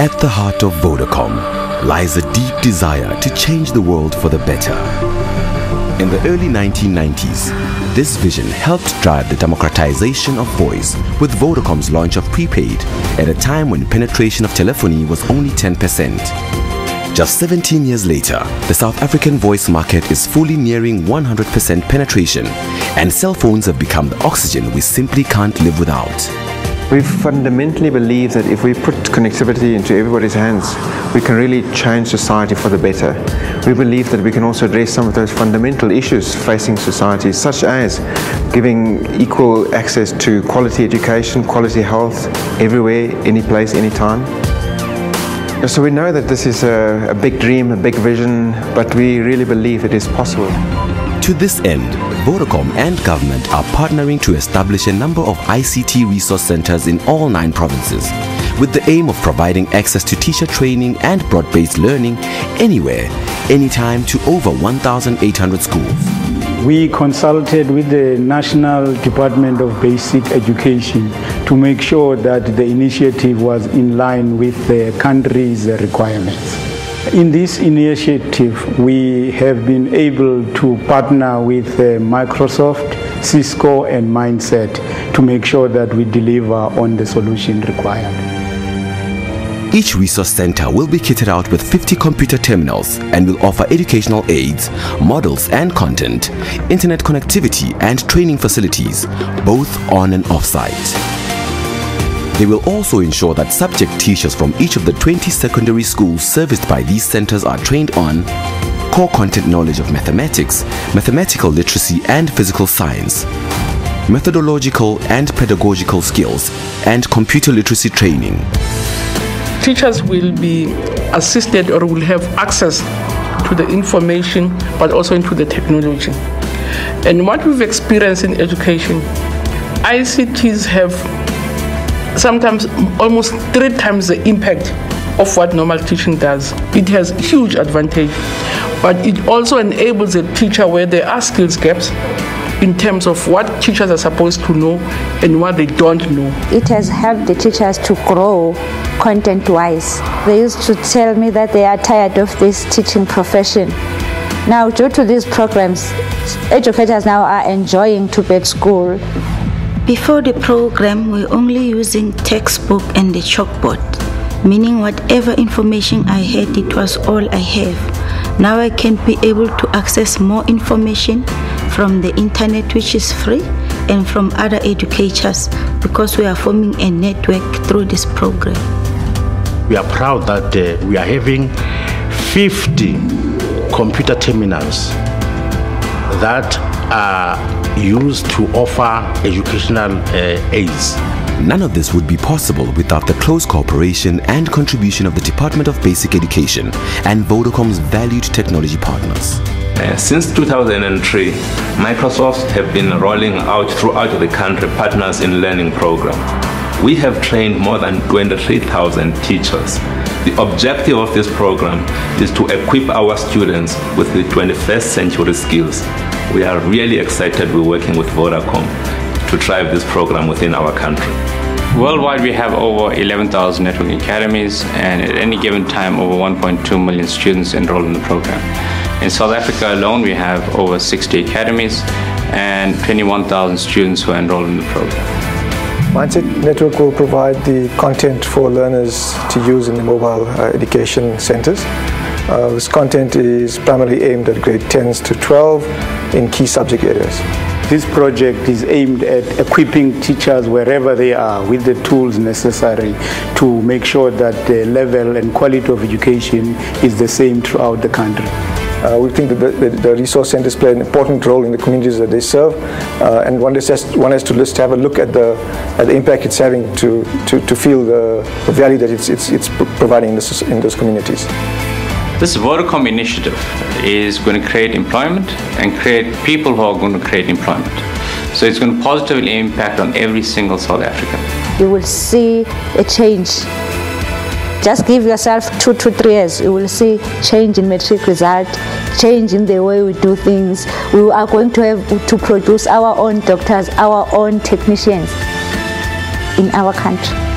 At the heart of Vodacom lies a deep desire to change the world for the better. In the early 1990s, this vision helped drive the democratization of voice with Vodacom's launch of prepaid at a time when penetration of telephony was only 10%. Just 17 years later, the South African voice market is fully nearing 100% penetration and cell phones have become the oxygen we simply can't live without. We fundamentally believe that if we put connectivity into everybody's hands, we can really change society for the better. We believe that we can also address some of those fundamental issues facing society, such as giving equal access to quality education, quality health, everywhere, any place, anytime. So we know that this is a, a big dream, a big vision, but we really believe it is possible. To this end, Vodacom and government are partnering to establish a number of ICT resource centers in all nine provinces with the aim of providing access to teacher training and broad-based learning anywhere, anytime to over 1,800 schools. We consulted with the National Department of Basic Education to make sure that the initiative was in line with the country's requirements. In this initiative, we have been able to partner with uh, Microsoft, Cisco, and Mindset to make sure that we deliver on the solution required. Each resource center will be kitted out with 50 computer terminals and will offer educational aids, models and content, internet connectivity and training facilities, both on and off-site. They will also ensure that subject teachers from each of the 20 secondary schools serviced by these centers are trained on core content knowledge of mathematics, mathematical literacy and physical science, methodological and pedagogical skills, and computer literacy training. Teachers will be assisted or will have access to the information but also into the technology. And what we've experienced in education, ICTs have sometimes almost three times the impact of what normal teaching does. It has huge advantage, but it also enables a teacher where there are skills gaps in terms of what teachers are supposed to know and what they don't know. It has helped the teachers to grow content wise. They used to tell me that they are tired of this teaching profession. Now, due to these programs, educators now are enjoying to be at school before the program, we were only using textbook and the chalkboard, meaning whatever information I had, it was all I have. Now I can be able to access more information from the internet, which is free, and from other educators because we are forming a network through this program. We are proud that uh, we are having 50 computer terminals that are used to offer educational uh, aids. None of this would be possible without the close cooperation and contribution of the Department of Basic Education and Vodacom's valued technology partners. Uh, since 2003, Microsoft have been rolling out throughout the country partners in learning program. We have trained more than 23,000 teachers. The objective of this program is to equip our students with the 21st century skills we are really excited we're working with Vodacom to drive this program within our country. Worldwide, we have over 11,000 networking academies, and at any given time, over 1.2 million students enrolled in the program. In South Africa alone, we have over 60 academies and 21,000 students who are enrolled in the program. Mindset Network will provide the content for learners to use in the mobile uh, education centers. Uh, this content is primarily aimed at grade 10s to 12 in key subject areas. This project is aimed at equipping teachers wherever they are with the tools necessary to make sure that the level and quality of education is the same throughout the country. Uh, we think that the, the, the, resource centers play an important role in the communities that they serve, uh, and one has, one has to just have a look at the, at the impact it's having to, to, to feel the, the value that it's, it's, it's providing in, this, in those communities. This Vodacom initiative is going to create employment and create people who are going to create employment. So it's going to positively impact on every single South African. You will see a change. Just give yourself two to three years. You will see change in matric result, change in the way we do things. We are going to have to produce our own doctors, our own technicians in our country.